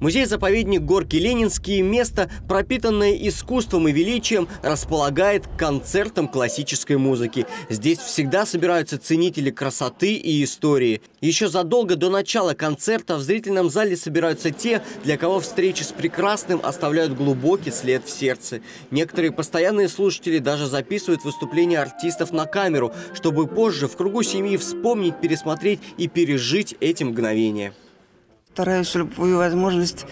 Музей-заповедник Горки Ленинские – место, пропитанное искусством и величием, располагает концертом классической музыки. Здесь всегда собираются ценители красоты и истории. Еще задолго до начала концерта в зрительном зале собираются те, для кого встречи с прекрасным оставляют глубокий след в сердце. Некоторые постоянные слушатели даже записывают выступления артистов на камеру, чтобы позже в кругу семьи вспомнить, пересмотреть и пережить эти мгновения стараюсь любую возможность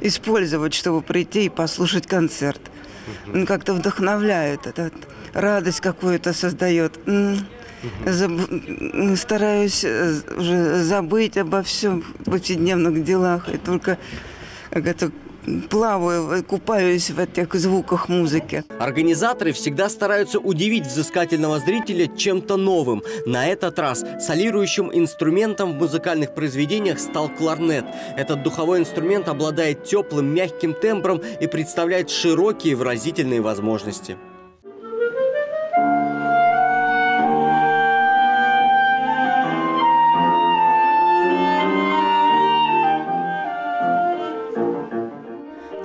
использовать, чтобы прийти и послушать концерт. Он как-то вдохновляет, этот, радость какую-то создает. Заб... Стараюсь э, уже забыть обо всем в повседневных делах и только как это плаваю, купаюсь в этих звуках музыки. Организаторы всегда стараются удивить взыскательного зрителя чем-то новым. На этот раз солирующим инструментом в музыкальных произведениях стал кларнет. Этот духовой инструмент обладает теплым, мягким тембром и представляет широкие выразительные возможности.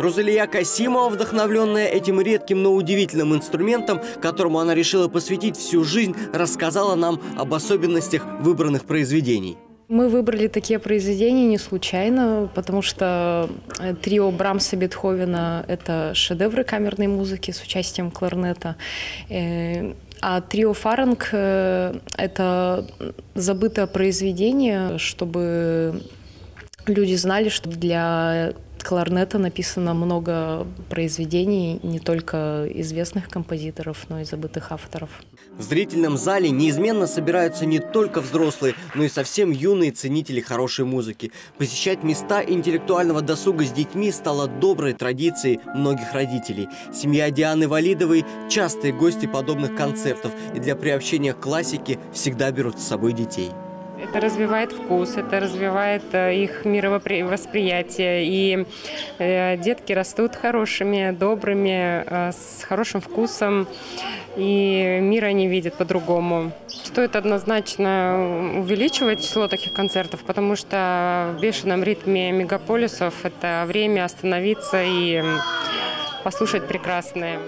Розалия Касимова, вдохновленная этим редким, но удивительным инструментом, которому она решила посвятить всю жизнь, рассказала нам об особенностях выбранных произведений. Мы выбрали такие произведения не случайно, потому что э, трио Брамса Бетховена – это шедевры камерной музыки с участием кларнета. Э, а трио Фаранг э, – это забытое произведение, чтобы люди знали, что для кларнета написано много произведений не только известных композиторов, но и забытых авторов. В зрительном зале неизменно собираются не только взрослые, но и совсем юные ценители хорошей музыки. Посещать места интеллектуального досуга с детьми стало доброй традицией многих родителей. Семья Дианы Валидовой – частые гости подобных концертов и для приобщения к классике всегда берут с собой детей. Это развивает вкус, это развивает э, их мировосприятие. И э, детки растут хорошими, добрыми, э, с хорошим вкусом. И мир они видят по-другому. Стоит однозначно увеличивать число таких концертов, потому что в бешеном ритме мегаполисов это время остановиться и послушать прекрасное.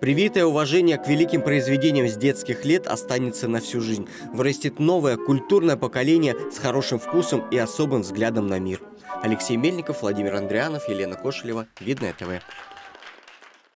Привитое уважение к великим произведениям с детских лет останется на всю жизнь. Вырастет новое культурное поколение с хорошим вкусом и особым взглядом на мир. Алексей Мельников, Владимир Андрианов, Елена Кошелева. Видное ТВ.